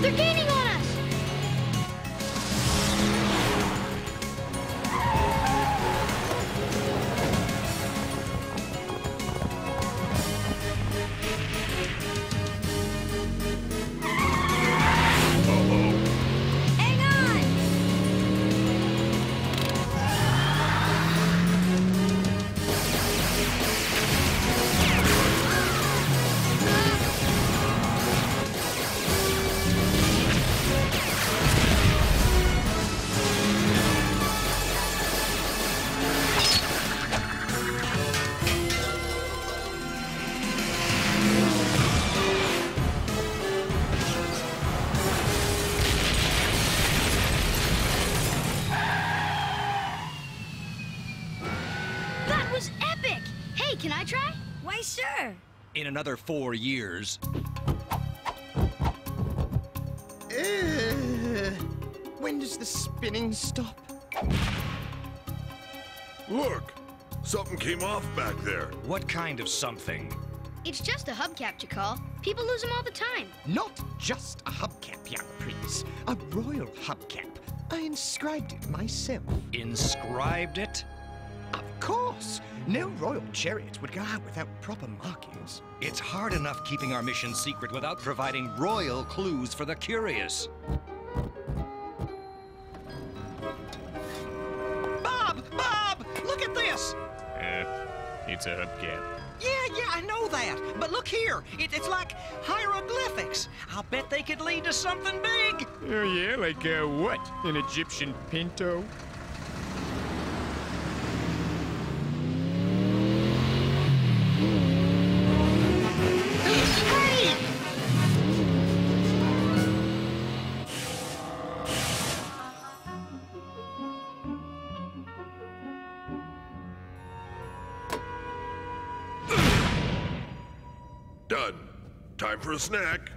They're gaining another four years, Uh, when does the spinning stop? Look! Something came off back there. what kind of something? It's just a hubcap, Ja-Kal. People lose them all the time. Not just a hubcap, young prince. A royal hubcap. I inscribed it myself. Inscribed it? Of course. No royal chariot would go out without proper markings. It's hard enough keeping our mission secret without providing royal clues for the curious. Bob! Bob! Look at this! Uh, it's a hubcap. Yeah, yeah, I know that. But look here. It, it's like hieroglyphics. I'll bet they could lead to something big. Oh, yeah? Like, uh, what? An Egyptian pinto? Time for a snack.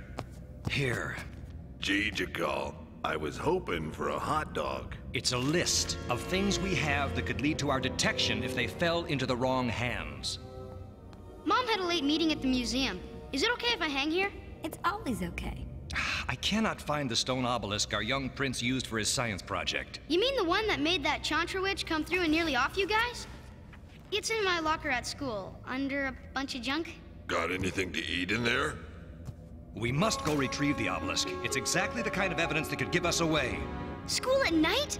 Here, Gee, Ja-Kal, I was hoping for a hot dog. it's a list of things we have that could lead to our detection if they fell into the wrong hands. Mom had a late meeting at the museum. Is it okay if I hang here? It's always okay. I cannot find the stone obelisk our young prince used for his science project. You mean the one that made that Chontra witch come through and nearly off you guys? It's in my locker at school, under a bunch of junk. Got anything to eat in there? We must go retrieve the obelisk. It's exactly the kind of evidence that could give us away. School at night?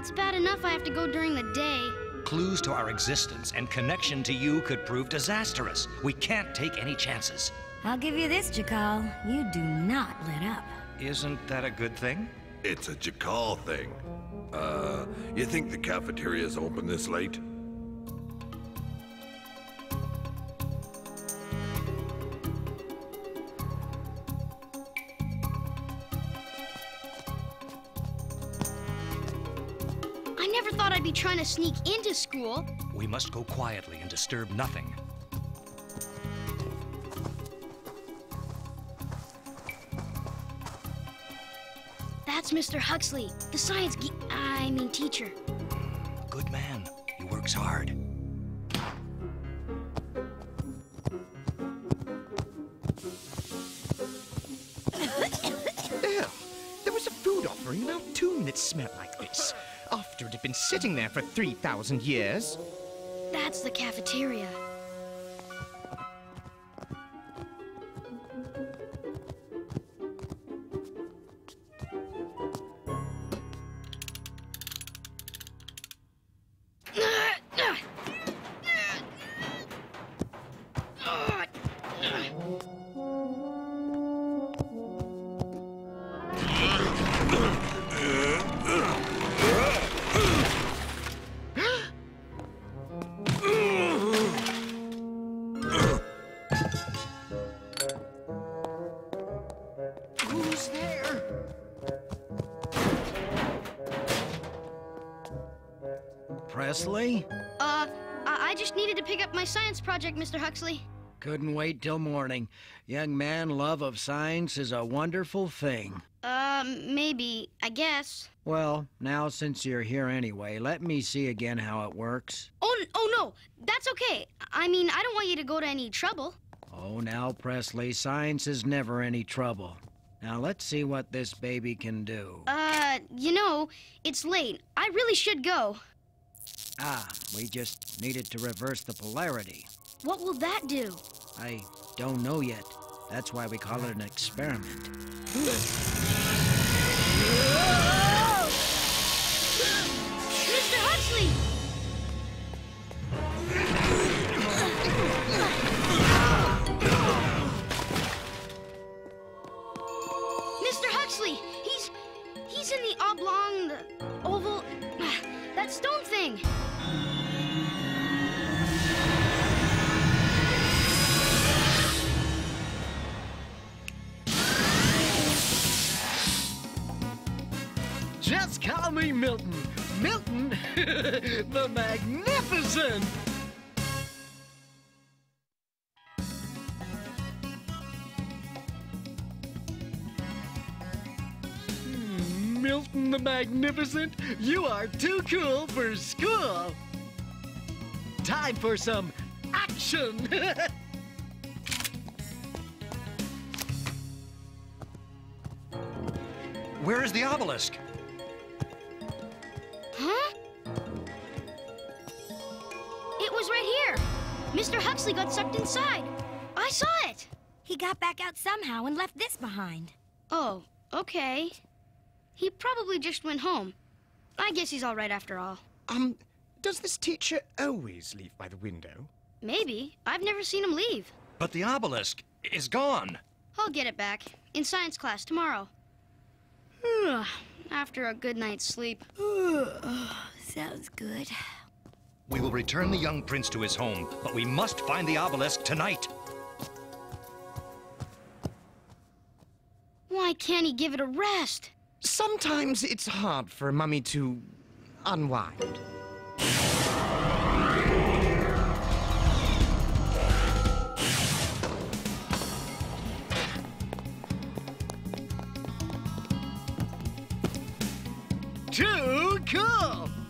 It's bad enough I have to go during the day. Clues to our existence and connection to you could prove disastrous. We can't take any chances. I'll give you this, Ja-Kal. You do not let up. Isn't that a good thing? It's a Ja-Kal thing. Uh, you think the cafeteria's open this late? Never thought I'd be trying to sneak into school. We must go quietly and disturb nothing. That's Mr. Huxley, the science geek. I mean, teacher. Good man. He works hard. There! There was a food offering in our tomb that been sitting there for 3,000 years. That's the cafeteria. Presley? Uh, I, I just needed to pick up my science project, Mr. Huxley. Couldn't wait till morning. Young man, love of science is a wonderful thing. Uh, maybe, I guess. Well, now since you're here anyway, let me see again how it works. Oh, oh no, that's okay. I mean, I don't want you to go to any trouble. Oh, now, Presley, science is never any trouble. Now, let's see what this baby can do. Uh, you know, it's late. I really should go. Ah, we just needed to reverse the polarity. What will that do? I don't know yet. That's why we call it an experiment. Mr. Huxley! Mr. Huxley, he's he's in the oblong, the oval, that stone thing. Milton. Milton the Magnificent. Hmm, Milton the Magnificent, you are too cool for school. Time for some action. Where is the obelisk? Huh? It was right here. Mr. Huxley got sucked inside. I saw it. He got back out somehow and left this behind. Oh, okay. He probably just went home. I guess he's all right after all. Um, does this teacher always leave by the window? Maybe. I've never seen him leave. But the obelisk is gone. I'll get it back in science class tomorrow. After a good night's sleep. Sounds good. We will return the young prince to his home, but we must find the obelisk tonight. Why can't he give it a rest? Sometimes it's hard for a mummy to unwind. Too cool.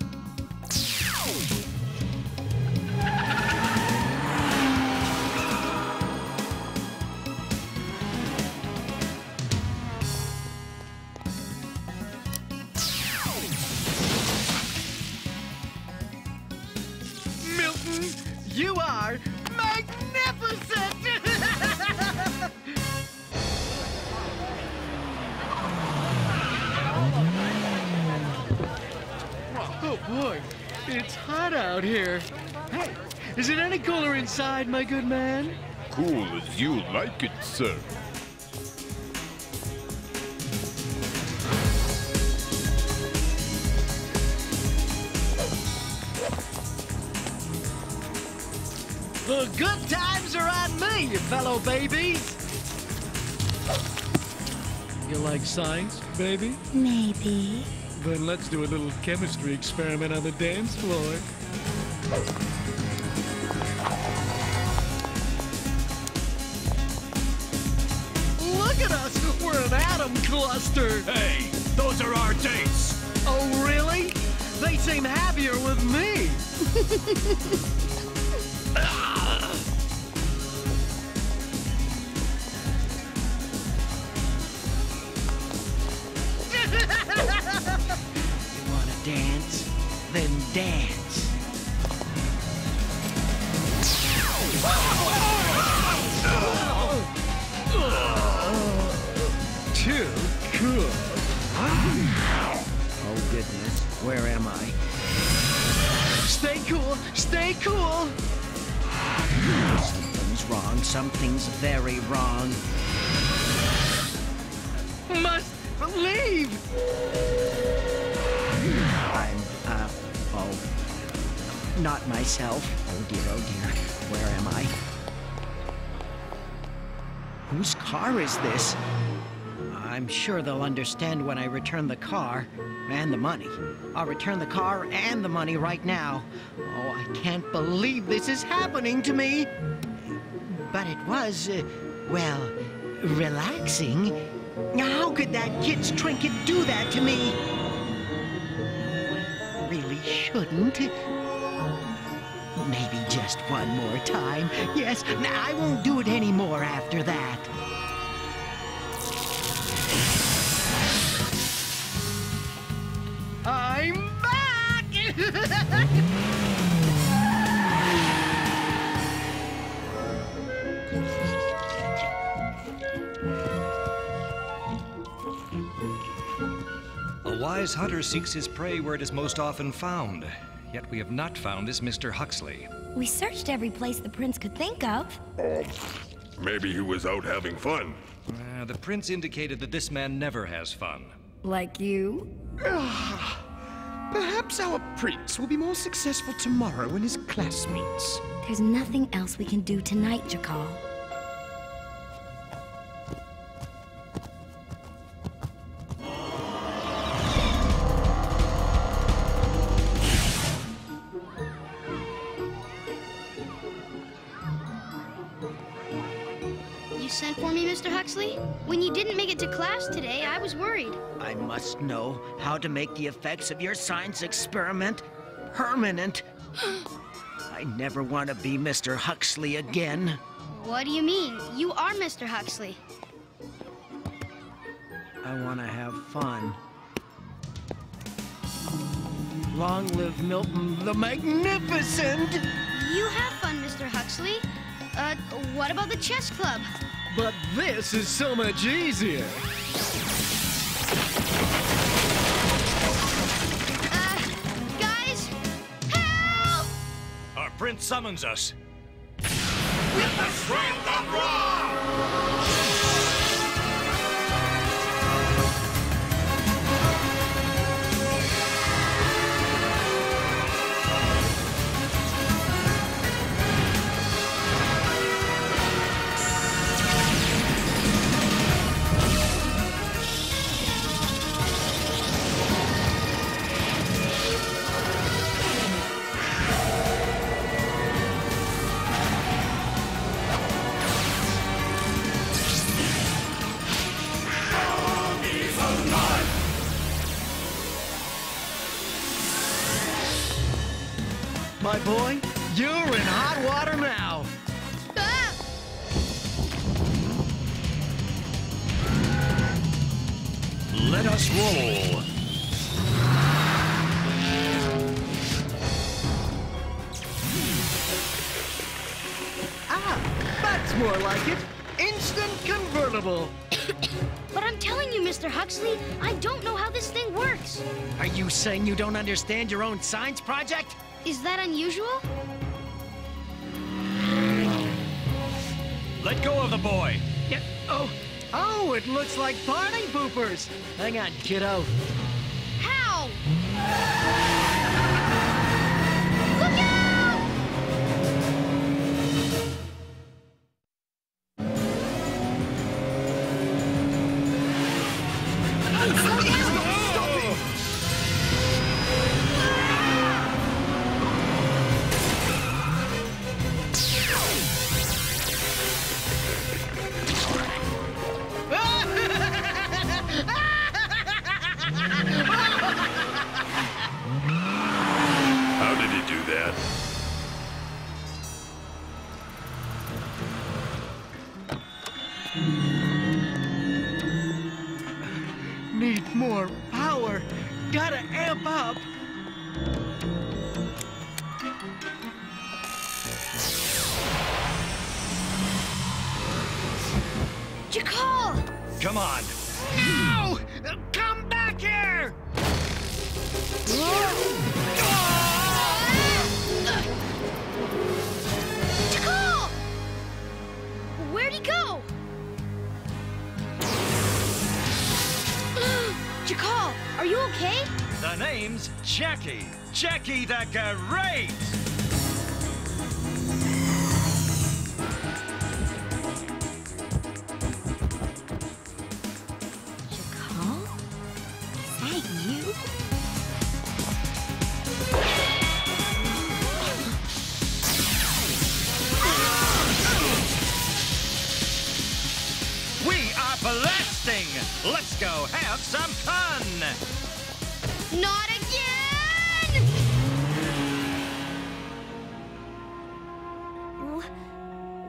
Hot out here. Hey, is it any cooler inside, my good man? Cool as you like it, sir. The good times are on me, you fellow babies. You like science, baby? Maybe. Then let's do a little chemistry experiment on the dance floor. Look at us! We're an atom cluster! Hey, those are our dates. Oh, really? They seem happier with me! You ah! dance. Too cool. Oh goodness, where am I? Stay cool, stay cool! Something's wrong, something's very wrong. Must leave! Oh. Not myself. Oh dear, oh dear. Where am I? Whose car is this? I'm sure they'll understand when I return the car and the money. I'll return the car and the money right now. Oh, I can't believe this is happening to me. But it was, uh, well, relaxing. How could that kid's trinket do that to me? Really shouldn't. Maybe just one more time. Yes, I won't do it anymore after that. I'm back! wise hunter seeks his prey where it is most often found. Yet we have not found this Mr. Huxley. We searched every place the prince could think of. Maybe he was out having fun. Uh, the prince indicated that this man never has fun. Like you? Perhaps our prince will be more successful tomorrow in his class meets. There's nothing else we can do tonight, Ja-Kal. Must know how to make the effects of your science experiment permanent. I never want to be Mr. Huxley again. What do you mean? You are Mr. Huxley. I want to have fun. Long live Milton the Magnificent! You have fun, Mr. Huxley. Uh, what about the chess club? But this is so much easier. Prince summons us. My Let us roll. Ah, that's more like it. Instant convertible. But I'm telling you, Mr. Huxley, I don't know how this thing works. Are you saying you don't understand your own science project? Is that unusual? Let go of the boy. Yeah. Oh, oh, it looks like party poopers. Hang on, kiddo. How? More power. Gotta amp up. Ja-Kal! Come on. Ow! Come back here! The name's Jeky. Jeky the Great! Not again!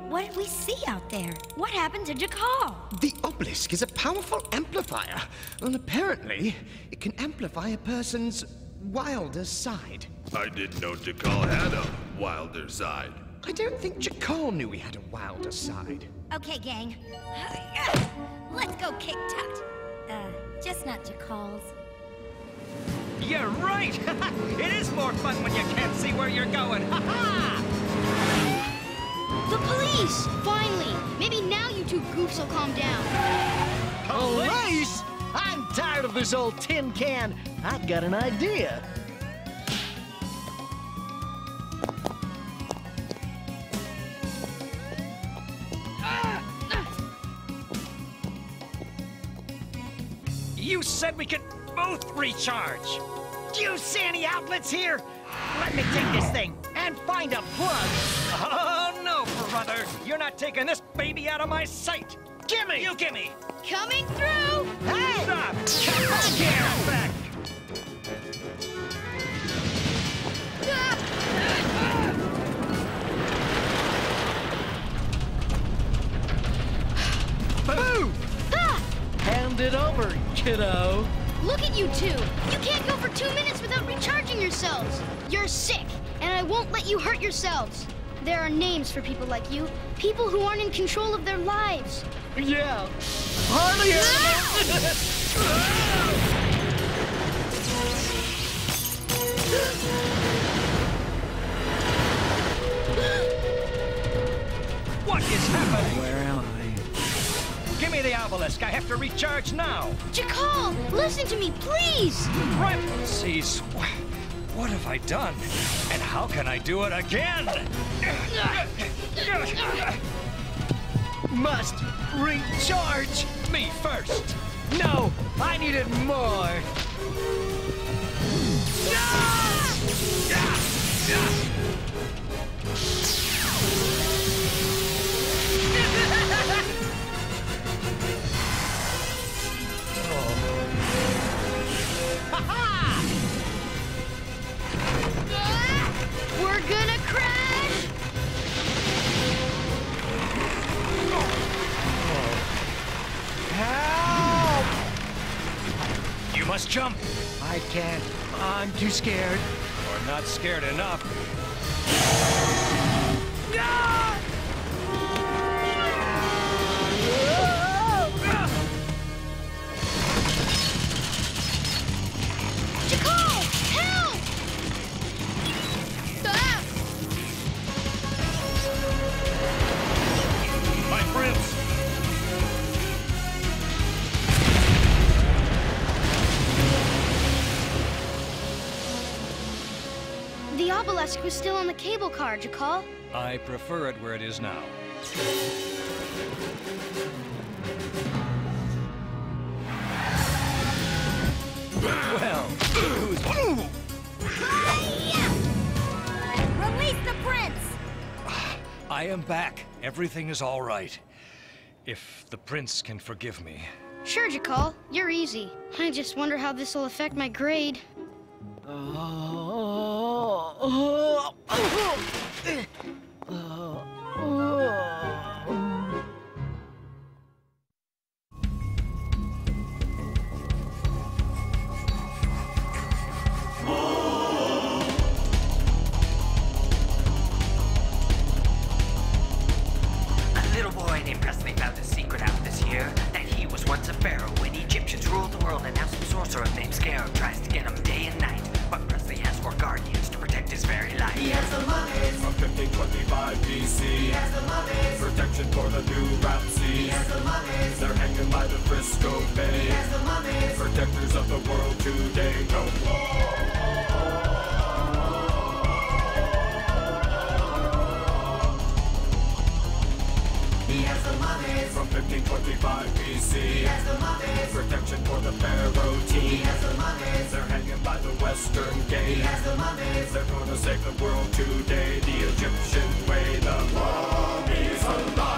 What did we see out there? What happened to Ja-Kal? The obelisk is a powerful amplifier, and apparently it can amplify a person's wilder side. I didn't know Ja-Kal had a wilder side. I don't think Ja-Kal knew he had a wilder side. Okay, gang. Let's go kick tut. Uh, just not Ja-Kal's. You're right! it is more fun when you can't see where you're going! Ha ha! The police! Finally! Maybe now you two goofs will calm down. Police? I'm tired of this old tin can. I've got an idea. You said we could both recharge. Do you see any outlets here? Let me take this thing and find a plug. Oh, no, brother! You're not taking this baby out of my sight! Gimme! You gimme! Coming through! Hey! Stop! Come back here! Back! Move! Ah! Hand it over, kiddo. Look at you two! You can't go for two minutes without recharging yourselves! You're sick, and I won't let you hurt yourselves! There are names for people like you, people who aren't in control of their lives. Yeah. Hardly What is happening? Where am I? Give me the obelisk. I have to recharge now. Ja-Kal, listen to me, please! Wh- what have I done? And how can I do it again? Must recharge. Me first. No, I needed more. Scared enough. Car, Ja-Kal. I prefer it where it is now. Well, who's... Release the prince! Ah, I am back. Everything is all right. If the prince can forgive me. Sure, Ja-Kal, you're easy. I just wonder how this will affect my grade. Once a pharaoh when Egyptians ruled the world and now some sorcerer named Scarab tries to get him day and night. Four guardians to protect his very life. He has the mummies. From 1525 BC. He has the mummies. Protection for the new rap. He has the mummies. They're hanging by the Frisco Bay. He has the mummies. Protectors of the world today. No He from 1525 BC. He has the mummies protection for the pharaoh team. He has the mummies. They're hanging by the western gate. He has the mummies. They're gonna save the world today, the Egyptian way. The mummies.